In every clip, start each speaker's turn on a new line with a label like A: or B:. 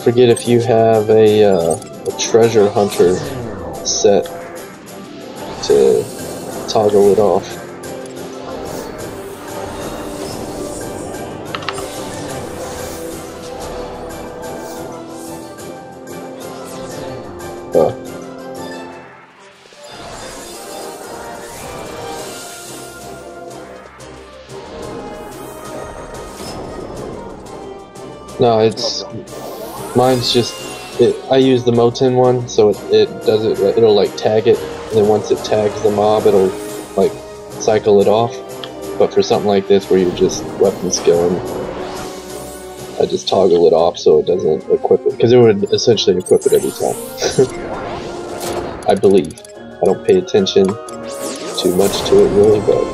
A: Don't forget if you have a, uh, a treasure hunter set to toggle it off. No, it's mine's just it, I use the Moten one, so it, it does it. It'll like tag it, and then once it tags the mob, it'll like cycle it off. But for something like this, where you're just weapon skilling, I just toggle it off so it doesn't equip it, because it would essentially equip it every time. I believe. I don't pay attention too much to it really, but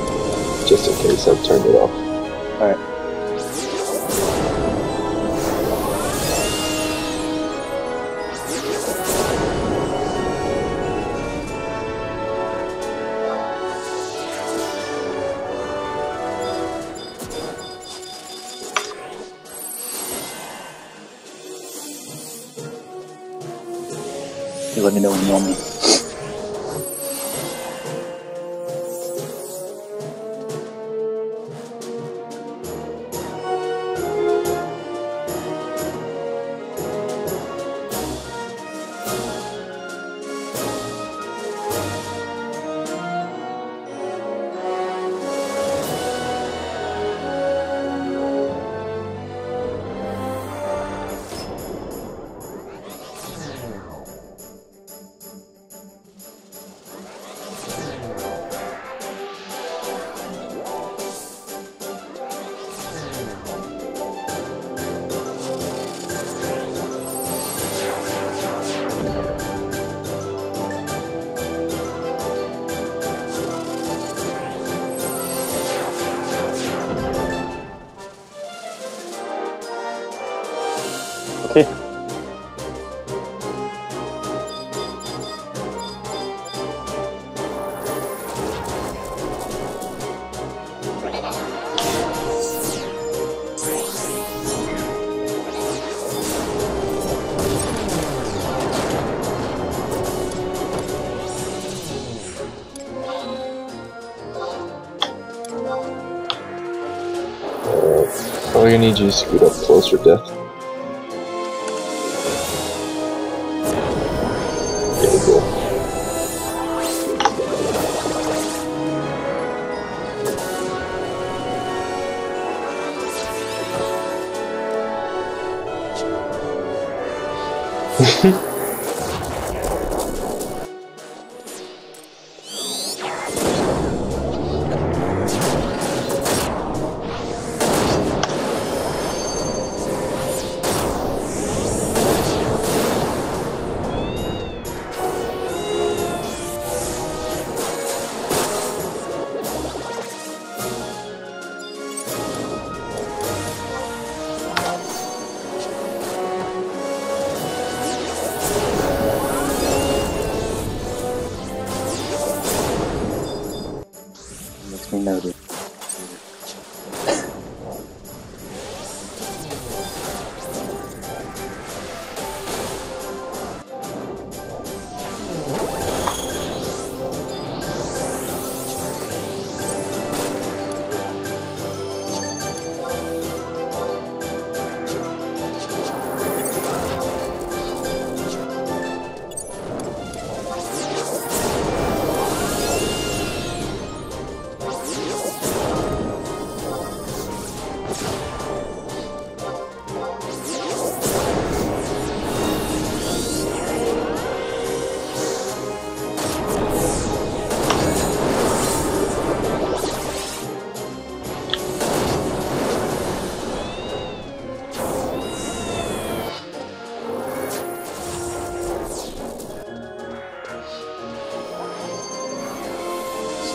A: just in case I've turned it off.
B: Alright. You let me know when you Okay.
A: All you need you to scoot up closer, Death.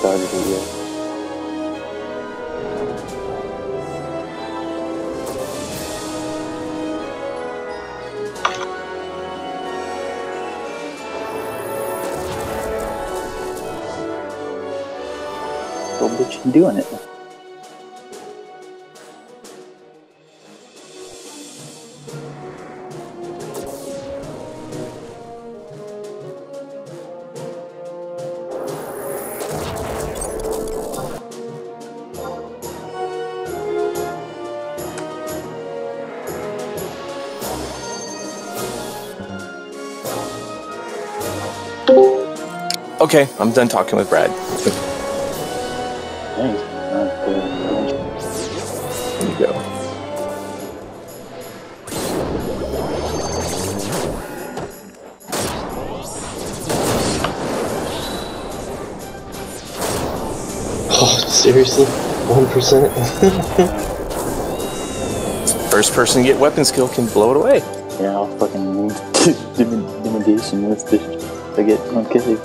B: Started it yet. Bitch, doing it.
C: Okay, I'm done talking with Brad.
B: Nice. Not.
C: There you go.
A: Oh, seriously? 1%?
C: First person to get weapon skill can blow it away.
B: Yeah, I'll fucking dim- dimidiation with this to get okay.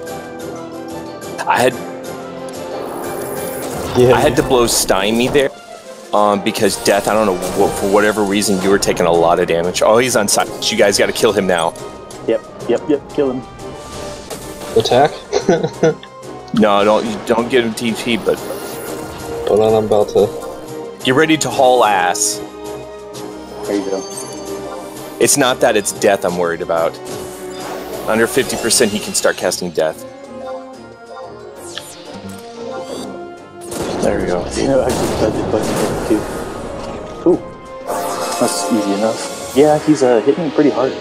C: I had
A: yeah.
C: I had to blow stymie there. Um, because death, I don't know what, for whatever reason you were taking a lot of damage. Oh, he's on site. You guys got to kill him now.
B: Yep, yep, yep. Kill him.
A: Attack?
C: No, don't don't get him TP, but
A: Hold on, I'm about to.
C: get ready to haul ass.
B: There you go.
C: It's not that it's death I'm worried about. Under 50%, he can start casting death. We go.
B: You know, I just tried this button too. Ooh, that's easy enough. Yeah, he's uh, hitting me pretty hard.